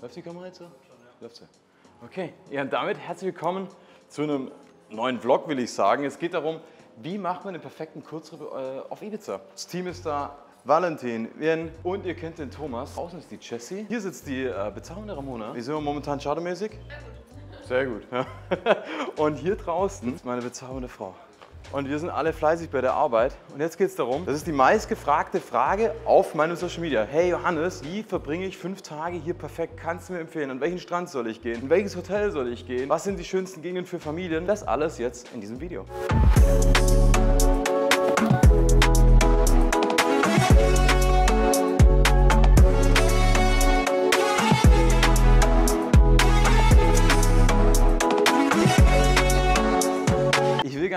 Läuft die Kamera jetzt so? Läuft sie. Okay, ja, und damit herzlich willkommen zu einem neuen Vlog, will ich sagen. Es geht darum, wie macht man den perfekten Kurztrip äh, auf Ibiza. Das Team ist da, Valentin, Jen und ihr kennt den Thomas. Außen ist die Jessie. Hier sitzt die äh, bezaubernde Ramona. Wie sind wir momentan chartermäßig? Sehr gut. Ja. Und hier draußen ist meine bezaubernde Frau. Und wir sind alle fleißig bei der Arbeit. Und jetzt geht es darum, das ist die meistgefragte Frage auf meinem Social Media. Hey Johannes, wie verbringe ich fünf Tage hier perfekt? Kannst du mir empfehlen? An welchen Strand soll ich gehen? In welches Hotel soll ich gehen? Was sind die schönsten Gegenden für Familien? Das alles jetzt in diesem Video.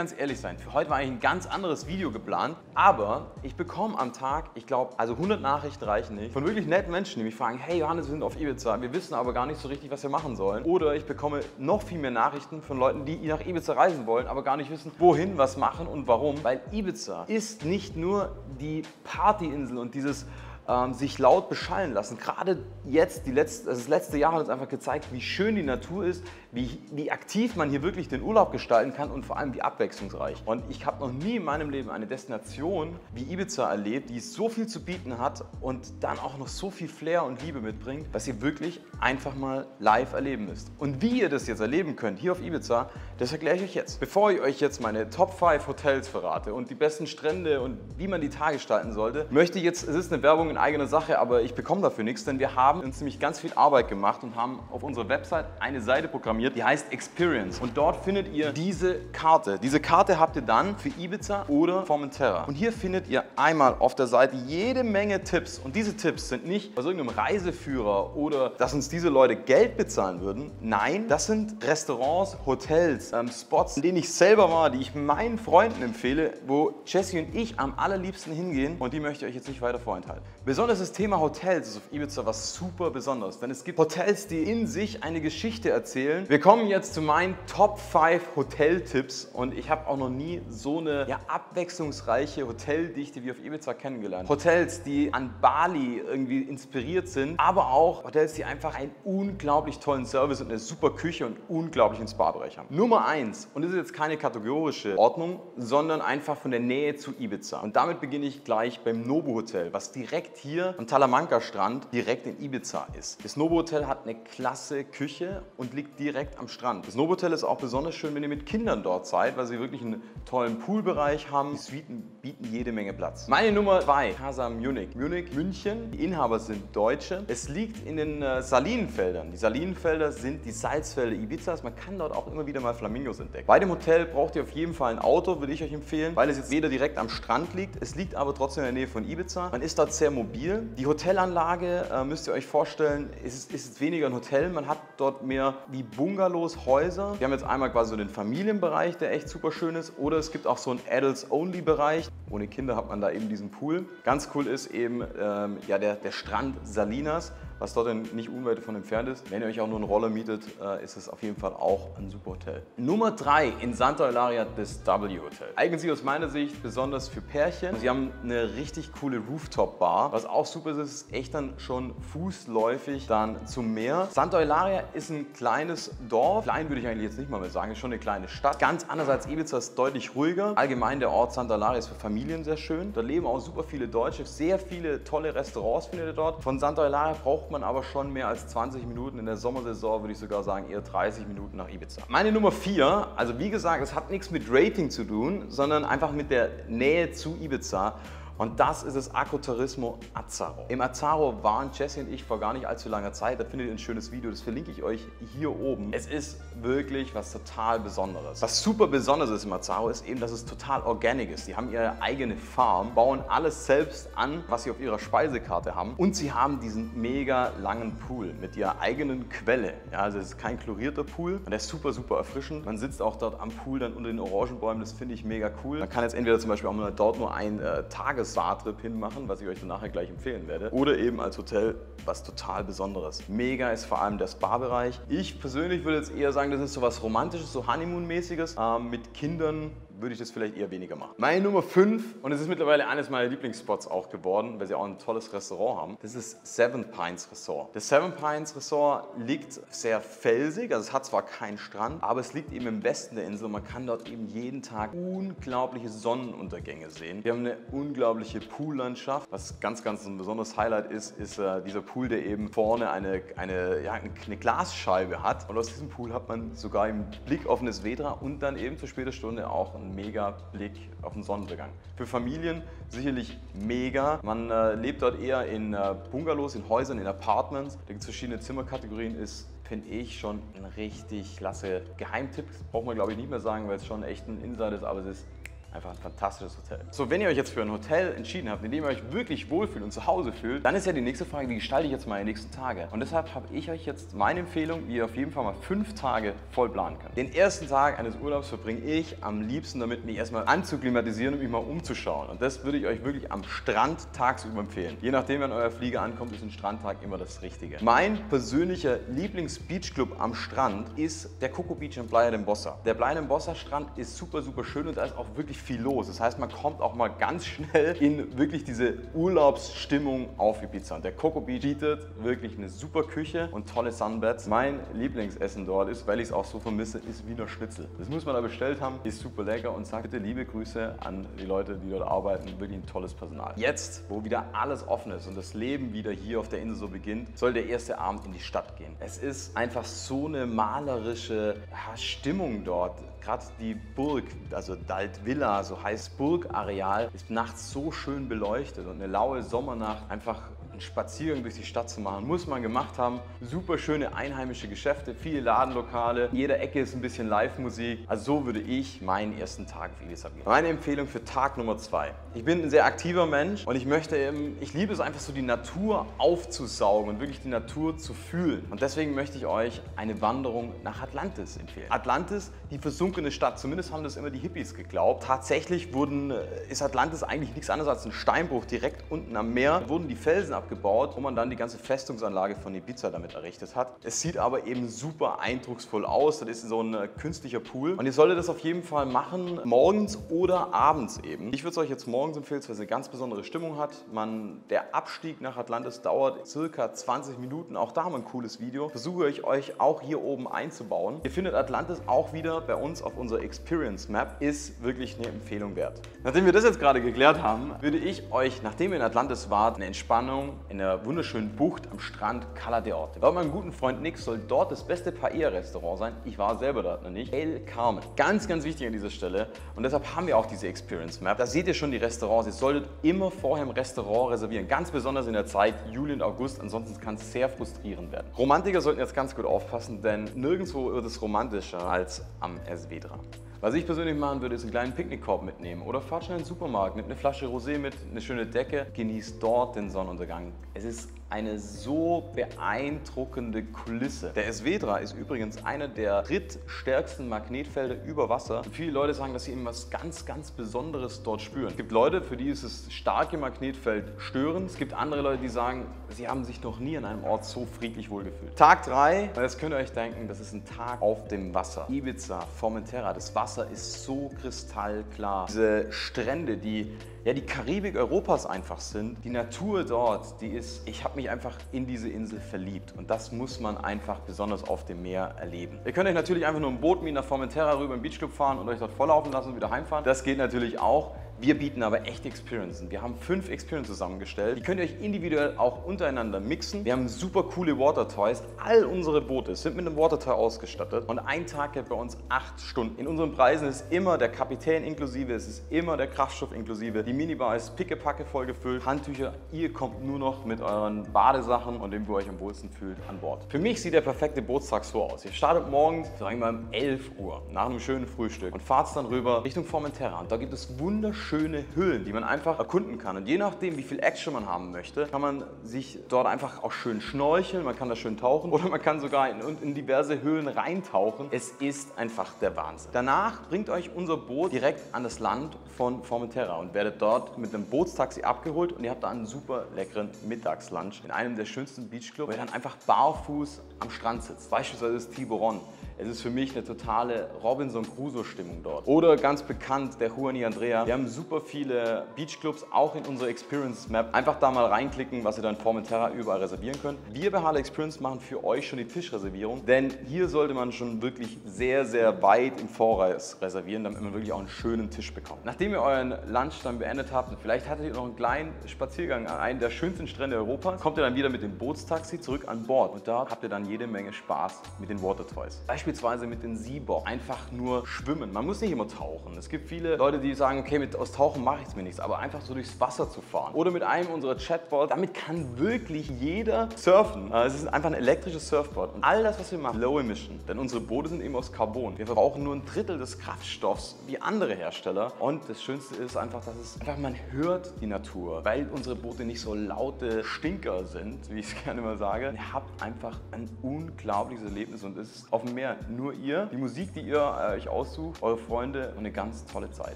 Ganz ehrlich sein, für heute war eigentlich ein ganz anderes Video geplant, aber ich bekomme am Tag, ich glaube, also 100 Nachrichten reichen nicht, von wirklich netten Menschen, die mich fragen, hey Johannes, wir sind auf Ibiza, wir wissen aber gar nicht so richtig, was wir machen sollen. Oder ich bekomme noch viel mehr Nachrichten von Leuten, die nach Ibiza reisen wollen, aber gar nicht wissen, wohin, was machen und warum. Weil Ibiza ist nicht nur die Partyinsel und dieses ähm, sich laut beschallen lassen. Gerade jetzt, die letzte, also das letzte Jahr hat uns einfach gezeigt, wie schön die Natur ist, wie, wie aktiv man hier wirklich den Urlaub gestalten kann und vor allem wie abwechslungsreich. Und ich habe noch nie in meinem Leben eine Destination wie Ibiza erlebt, die so viel zu bieten hat und dann auch noch so viel Flair und Liebe mitbringt, was ihr wirklich einfach mal live erleben müsst. Und wie ihr das jetzt erleben könnt hier auf Ibiza, das erkläre ich euch jetzt. Bevor ich euch jetzt meine Top 5 Hotels verrate und die besten Strände und wie man die Tage gestalten sollte, möchte ich jetzt, es ist eine Werbung in eigener Sache, aber ich bekomme dafür nichts, denn wir haben uns nämlich ganz viel Arbeit gemacht und haben auf unserer Website eine Seite programmiert, die heißt Experience. Und dort findet ihr diese Karte. Diese Karte habt ihr dann für Ibiza oder Formentera. Und hier findet ihr einmal auf der Seite jede Menge Tipps. Und diese Tipps sind nicht aus irgendeinem Reiseführer oder dass uns diese Leute Geld bezahlen würden. Nein, das sind Restaurants, Hotels, ähm, Spots, in denen ich selber war, die ich meinen Freunden empfehle, wo Jesse und ich am allerliebsten hingehen. Und die möchte ich euch jetzt nicht weiter vorenthalten. Besonders das Thema Hotels ist auf Ibiza was super Besonderes, denn es gibt Hotels, die in sich eine Geschichte erzählen. Wir kommen jetzt zu meinen Top 5 Hoteltipps und ich habe auch noch nie so eine ja, abwechslungsreiche Hoteldichte wie auf Ibiza kennengelernt. Hotels, die an Bali irgendwie inspiriert sind, aber auch Hotels, die einfach einen unglaublich tollen Service und eine super Küche und unglaublichen Spa-Bereich haben. Nummer 1, und das ist jetzt keine kategorische Ordnung, sondern einfach von der Nähe zu Ibiza. Und damit beginne ich gleich beim Nobu Hotel, was direkt hier am Talamanca Strand direkt in Ibiza ist. Das Nobu Hotel hat eine klasse Küche und liegt direkt am Strand. Das Nobu Hotel ist auch besonders schön, wenn ihr mit Kindern dort seid, weil sie wirklich einen tollen Poolbereich haben. Die Suiten bieten jede Menge Platz. Meine Nummer 2, Casa Munich. Munich, München. Die Inhaber sind Deutsche. Es liegt in den äh, Salinenfeldern. Die Salinenfelder sind die Salzfelder Ibizas. Man kann dort auch immer wieder mal Flamingos entdecken. Bei dem Hotel braucht ihr auf jeden Fall ein Auto, würde ich euch empfehlen, weil es jetzt weder direkt am Strand liegt, es liegt aber trotzdem in der Nähe von Ibiza. Man ist dort sehr mobil. Die Hotelanlage äh, müsst ihr euch vorstellen, ist, ist weniger ein Hotel. Man hat dort mehr wie Bungalows, Häuser. Wir haben jetzt einmal quasi so den Familienbereich, der echt super schön ist. Oder es gibt auch so einen Adults-Only-Bereich. Ohne Kinder hat man da eben diesen Pool. Ganz cool ist eben ähm, ja, der, der Strand Salinas was dort nicht unweit davon entfernt ist. Wenn ihr euch auch nur einen Roller mietet, äh, ist es auf jeden Fall auch ein super Hotel. Nummer 3 in Santa Eulalia das W Hotel. Eignet sich aus meiner Sicht besonders für Pärchen. Sie haben eine richtig coole Rooftop-Bar. Was auch super ist, ist echt dann schon fußläufig dann zum Meer. Santa Eulalia ist ein kleines Dorf. Klein würde ich eigentlich jetzt nicht mal mehr sagen, ist schon eine kleine Stadt. Ganz anders als Ibiza ist deutlich ruhiger. Allgemein der Ort Santa Eulalia ist für Familien sehr schön. Da leben auch super viele Deutsche. Sehr viele tolle Restaurants findet ihr dort. Von Santa Eulalia braucht man aber schon mehr als 20 Minuten. In der Sommersaison würde ich sogar sagen eher 30 Minuten nach Ibiza. Meine Nummer 4, also wie gesagt, es hat nichts mit Rating zu tun, sondern einfach mit der Nähe zu Ibiza. Und das ist das Aquaturismo Azzaro. Im Azzaro waren Jesse und ich vor gar nicht allzu langer Zeit. Da findet ihr ein schönes Video, das verlinke ich euch hier oben. Es ist wirklich was total Besonderes. Was super besonders ist im Azzaro ist eben, dass es total organic ist. Die haben ihre eigene Farm, bauen alles selbst an, was sie auf ihrer Speisekarte haben. Und sie haben diesen mega langen Pool mit ihrer eigenen Quelle. Ja, also es ist kein chlorierter Pool und der ist super, super erfrischend. Man sitzt auch dort am Pool dann unter den Orangenbäumen. Das finde ich mega cool. Man kann jetzt entweder zum Beispiel auch mal dort nur ein äh, Tages Spa-Trip hinmachen, was ich euch dann nachher gleich empfehlen werde. Oder eben als Hotel was total Besonderes. Mega ist vor allem der Spa-Bereich. Ich persönlich würde jetzt eher sagen, das ist so was Romantisches, so Honeymoon-mäßiges, ähm, mit Kindern würde ich das vielleicht eher weniger machen. Meine Nummer 5, und es ist mittlerweile eines meiner Lieblingsspots auch geworden, weil sie auch ein tolles Restaurant haben, das ist Seven Pines Resort. Das Seven Pines Resort liegt sehr felsig, also es hat zwar keinen Strand, aber es liegt eben im Westen der Insel und man kann dort eben jeden Tag unglaubliche Sonnenuntergänge sehen. Wir haben eine unglaubliche Poollandschaft. Was ganz, ganz ein besonderes Highlight ist, ist äh, dieser Pool, der eben vorne eine, eine, ja, eine Glasscheibe hat. Und aus diesem Pool hat man sogar im Blick auf eine Vedra und dann eben zur später Stunde auch einen mega Blick auf den Sonnenuntergang. Für Familien sicherlich mega. Man äh, lebt dort eher in äh, Bungalows, in Häusern, in Apartments. Da gibt es verschiedene Zimmerkategorien. Ist finde ich schon ein richtig klasse Geheimtipp. Das braucht man glaube ich nicht mehr sagen, weil es schon echt ein Insider ist, aber es ist Einfach ein fantastisches Hotel. So, wenn ihr euch jetzt für ein Hotel entschieden habt, in dem ihr euch wirklich wohlfühlt und zu Hause fühlt, dann ist ja die nächste Frage, wie gestalte ich jetzt meine nächsten Tage? Und deshalb habe ich euch jetzt meine Empfehlung, wie ihr auf jeden Fall mal fünf Tage voll planen könnt. Den ersten Tag eines Urlaubs verbringe ich am liebsten damit, mich erstmal anzuklimatisieren und mich mal umzuschauen. Und das würde ich euch wirklich am Strand tagsüber empfehlen. Je nachdem, wenn euer Flieger ankommt, ist ein Strandtag immer das Richtige. Mein persönlicher Lieblings-Beachclub am Strand ist der Coco Beach in Playa de Bossa. Der Playa de Bossa Strand ist super, super schön und da ist auch wirklich viel los. Das heißt, man kommt auch mal ganz schnell in wirklich diese Urlaubsstimmung auf Ibiza. Und der Coco Beach bietet wirklich eine super Küche und tolle Sunbeds. Mein Lieblingsessen dort ist, weil ich es auch so vermisse, ist Wiener Schnitzel. Das muss man da bestellt haben, ist super lecker und sagt bitte liebe Grüße an die Leute, die dort arbeiten. Wirklich ein tolles Personal. Jetzt, wo wieder alles offen ist und das Leben wieder hier auf der Insel so beginnt, soll der erste Abend in die Stadt gehen. Es ist einfach so eine malerische Stimmung dort gerade die Burg, also Dalt Villa, so heißt Burgareal, ist nachts so schön beleuchtet und eine laue Sommernacht einfach einen Spaziergang durch die Stadt zu machen. Muss man gemacht haben. Super schöne einheimische Geschäfte, viele Ladenlokale. In jeder Ecke ist ein bisschen Live-Musik. Also so würde ich meinen ersten Tag auf Ibiza gehen. Meine Empfehlung für Tag Nummer zwei. Ich bin ein sehr aktiver Mensch und ich möchte eben, ich liebe es einfach so die Natur aufzusaugen und wirklich die Natur zu fühlen. Und deswegen möchte ich euch eine Wanderung nach Atlantis empfehlen. Atlantis, die versunkene Stadt, zumindest haben das immer die Hippies geglaubt. Tatsächlich wurden, äh, ist Atlantis eigentlich nichts anderes als ein Steinbruch direkt unten am Meer. Wurden die Felsen abgebaut abgebaut, wo man dann die ganze Festungsanlage von Ibiza damit errichtet hat. Es sieht aber eben super eindrucksvoll aus. Das ist so ein äh, künstlicher Pool. Und ihr solltet das auf jeden Fall machen, morgens oder abends eben. Ich würde es euch jetzt morgens empfehlen, weil es eine ganz besondere Stimmung hat. Man, der Abstieg nach Atlantis dauert circa 20 Minuten. Auch da haben wir ein cooles Video. Versuche ich euch auch hier oben einzubauen. Ihr findet Atlantis auch wieder bei uns auf unserer Experience Map. Ist wirklich eine Empfehlung wert. Nachdem wir das jetzt gerade geklärt haben, würde ich euch, nachdem ihr in Atlantis wart, eine Entspannung in der wunderschönen Bucht am Strand Cala de Orte. Bei meinem guten Freund Nick soll dort das beste Paella-Restaurant sein. Ich war selber dort noch nicht. El Carmen. Ganz, ganz wichtig an dieser Stelle. Und deshalb haben wir auch diese Experience Map. Da seht ihr schon die Restaurants. Ihr solltet immer vorher im Restaurant reservieren. Ganz besonders in der Zeit Juli und August. Ansonsten kann es sehr frustrierend werden. Romantiker sollten jetzt ganz gut aufpassen, denn nirgendwo wird es romantischer als am Esvedra. Was ich persönlich machen würde, ist einen kleinen Picknickkorb mitnehmen oder fahrt schnell in den Supermarkt, nimmt eine Flasche Rosé mit, eine schöne Decke, genießt dort den Sonnenuntergang. Es ist eine so beeindruckende Kulisse. Der Esvedra ist übrigens einer der drittstärksten Magnetfelder über Wasser. Und viele Leute sagen, dass sie eben was ganz, ganz Besonderes dort spüren. Es gibt Leute, für die ist das starke Magnetfeld störend. Es gibt andere Leute, die sagen, sie haben sich noch nie an einem Ort so friedlich wohlgefühlt. Tag 3, das könnt ihr euch denken, das ist ein Tag auf dem Wasser. Ibiza, Formentera, das Wasser ist so kristallklar. Diese Strände, die ja, die Karibik Europas einfach sind. Die Natur dort, die ist, ich habe mich einfach in diese Insel verliebt und das muss man einfach besonders auf dem Meer erleben. Ihr könnt euch natürlich einfach nur im Boot mit nach Formentera rüber im Beachclub fahren und euch dort volllaufen lassen und wieder heimfahren. Das geht natürlich auch. Wir bieten aber echte Experiences. Wir haben fünf Experiences zusammengestellt. Die könnt ihr euch individuell auch untereinander mixen. Wir haben super coole Water Toys. All unsere Boote sind mit einem Water Toy ausgestattet und ein Tag geht bei uns acht Stunden. In unseren Preisen ist immer der Kapitän inklusive, es ist immer der Kraftstoff inklusive. Die Minibar ist pickepacke voll gefüllt. Handtücher, ihr kommt nur noch mit euren Badesachen und dem, wo ihr euch am wohlsten fühlt, an Bord. Für mich sieht der perfekte Bootstag so aus. Ihr startet morgens, sagen wir mal um 11 Uhr, nach einem schönen Frühstück und fahrt dann rüber Richtung Formentera. Und da gibt es wunderschöne schöne Höhlen, die man einfach erkunden kann. Und je nachdem, wie viel Action man haben möchte, kann man sich dort einfach auch schön schnorcheln, man kann da schön tauchen oder man kann sogar in, in diverse Höhlen reintauchen. Es ist einfach der Wahnsinn. Danach bringt euch unser Boot direkt an das Land von Formentera und werdet dort mit einem Bootstaxi abgeholt und ihr habt da einen super leckeren Mittagslunch in einem der schönsten Beachclubs, wo ihr dann einfach barfuß am Strand sitzt. Beispielsweise das Tiburon. Es ist für mich eine totale Robinson Crusoe-Stimmung dort. Oder ganz bekannt, der Juani Andrea. Wir haben super viele Beachclubs, auch in unserer Experience Map. Einfach da mal reinklicken, was ihr dann Formentera überall reservieren könnt. Wir bei Harley Experience machen für euch schon die Tischreservierung, denn hier sollte man schon wirklich sehr, sehr weit im Voraus reservieren, damit man wirklich auch einen schönen Tisch bekommt. Nachdem ihr euren Lunch dann beendet habt und vielleicht hattet ihr noch einen kleinen Spaziergang an einen der schönsten Strände Europas, kommt ihr dann wieder mit dem Bootstaxi zurück an Bord und dort habt ihr dann jede Menge Spaß mit den Water Toys. Beispielsweise mit den Seabob. Einfach nur schwimmen. Man muss nicht immer tauchen. Es gibt viele Leute, die sagen, okay, mit aus Tauchen mache ich es mir nichts, aber einfach so durchs Wasser zu fahren. Oder mit einem unserer Chatboards. Damit kann wirklich jeder surfen. Äh, es ist einfach ein elektrisches Surfboard. Und all das, was wir machen, Low Emission. Denn unsere Boote sind eben aus Carbon. Wir verbrauchen nur ein Drittel des Kraftstoffs wie andere Hersteller. Und das Schönste ist einfach, dass es einfach, man hört die Natur, weil unsere Boote nicht so laute Stinker sind, wie ich es gerne mal sage. Ihr habt einfach ein unglaubliches Erlebnis und es ist auf dem Meer nur ihr, die Musik, die ihr äh, euch aussucht, eure Freunde und eine ganz tolle Zeit.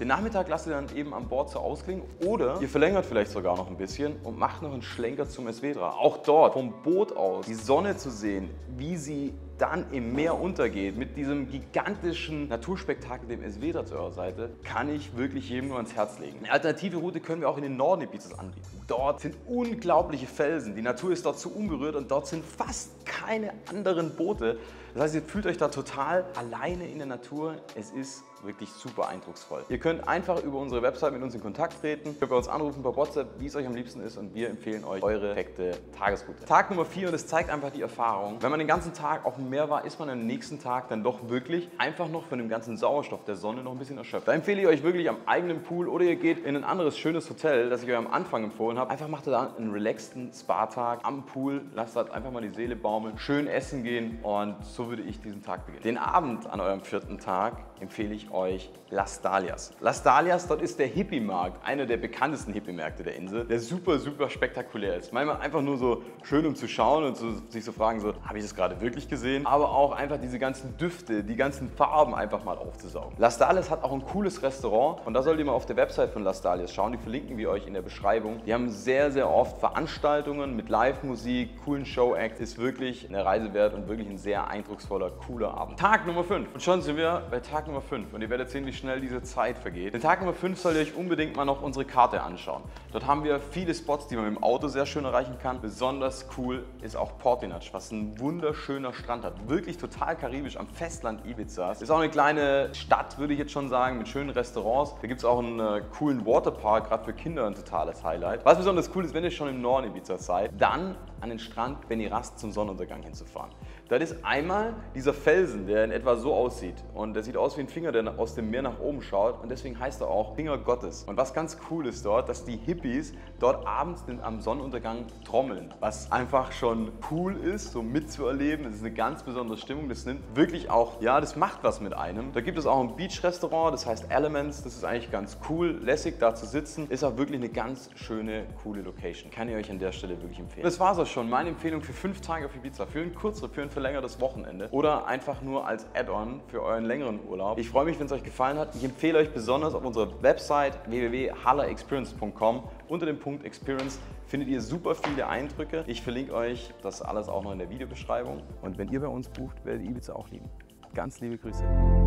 Den Nachmittag lasst ihr dann eben an Bord so ausklingen oder ihr verlängert vielleicht sogar noch ein bisschen und macht noch einen Schlenker zum Esvedra. Auch dort vom Boot aus die Sonne zu sehen, wie sie dann im Meer untergeht, mit diesem gigantischen Naturspektakel, dem Esvedra zu eurer Seite, kann ich wirklich jedem nur ans Herz legen. Eine alternative Route können wir auch in den Norden Ibizas anbieten. Dort sind unglaubliche Felsen, die Natur ist dort so unberührt und dort sind fast keine anderen Boote. Das heißt, ihr fühlt euch da total alleine in der Natur. Es ist wirklich super eindrucksvoll. Ihr könnt einfach über unsere Website mit uns in Kontakt treten, ihr könnt bei uns anrufen per WhatsApp, wie es euch am liebsten ist und wir empfehlen euch eure perfekte Tagesroute. Tag Nummer 4 und es zeigt einfach die Erfahrung, wenn man den ganzen Tag auf dem Meer war, ist man am nächsten Tag dann doch wirklich einfach noch von dem ganzen Sauerstoff der Sonne noch ein bisschen erschöpft. Da empfehle ich euch wirklich am eigenen Pool oder ihr geht in ein anderes schönes Hotel, das ich euch am Anfang empfohlen habe. Einfach macht ihr da einen relaxten Spa-Tag am Pool, lasst halt einfach mal die Seele baumeln, schön essen gehen und so würde ich diesen Tag beginnen. Den Abend an eurem vierten Tag empfehle ich euch Las Dalias. Las Dalias, dort ist der Hippie-Markt, einer der bekanntesten Hippie-Märkte der Insel, der super, super spektakulär ist. Manchmal einfach nur so schön, um zu schauen und zu, sich zu so fragen, so, habe ich das gerade wirklich gesehen? Aber auch einfach diese ganzen Düfte, die ganzen Farben einfach mal aufzusaugen. Las Dalias hat auch ein cooles Restaurant und da solltet ihr mal auf der Website von Las Dalias schauen. Die verlinken wir euch in der Beschreibung. Die haben sehr, sehr oft Veranstaltungen mit Live-Musik, coolen Show-Acts. Ist wirklich eine Reise wert und wirklich ein sehr eindrucksvoller, cooler Abend. Tag Nummer 5. Und schon sind wir bei Tag Nummer 5 und ihr werdet sehen, wie schnell diese Zeit vergeht. Den Tag Nummer 5 solltet ihr euch unbedingt mal noch unsere Karte anschauen. Dort haben wir viele Spots, die man mit dem Auto sehr schön erreichen kann. Besonders cool ist auch Portinac, was ein wunderschöner Strand hat. Wirklich total karibisch am Festland Ibizas. Ist auch eine kleine Stadt, würde ich jetzt schon sagen, mit schönen Restaurants. Da gibt es auch einen äh, coolen Waterpark, gerade für Kinder ein totales Highlight. Was besonders cool ist, wenn ihr schon im Norden Ibizas seid, dann an den Strand Benirast zum Sonnenuntergang hinzufahren. Das ist einmal dieser Felsen, der in etwa so aussieht. Und der sieht aus wie ein Finger, der aus dem Meer nach oben schaut. Und deswegen heißt er auch Finger Gottes. Und was ganz cool ist dort, dass die Hippies dort abends am Sonnenuntergang trommeln. Was einfach schon cool ist, so mitzuerleben. Das ist eine ganz besondere Stimmung. Das nimmt wirklich auch, ja, das macht was mit einem. Da gibt es auch ein Beach-Restaurant, das heißt Elements. Das ist eigentlich ganz cool, lässig da zu sitzen. Ist auch wirklich eine ganz schöne, coole Location. Kann ich euch an der Stelle wirklich empfehlen. Das war es schon. Meine Empfehlung für fünf Tage auf Ibiza. Für einen Kurztrip, für einen verlängertes Wochenende oder einfach nur als Add-on für euren längeren Urlaub. Ich freue mich, wenn es euch gefallen hat. Ich empfehle euch besonders auf unserer Website www.hallaexperience.com unter dem Punkt Experience findet ihr super viele Eindrücke. Ich verlinke euch das alles auch noch in der Videobeschreibung. Und wenn ihr bei uns bucht, werdet ihr Ibiza auch lieben. Ganz liebe Grüße.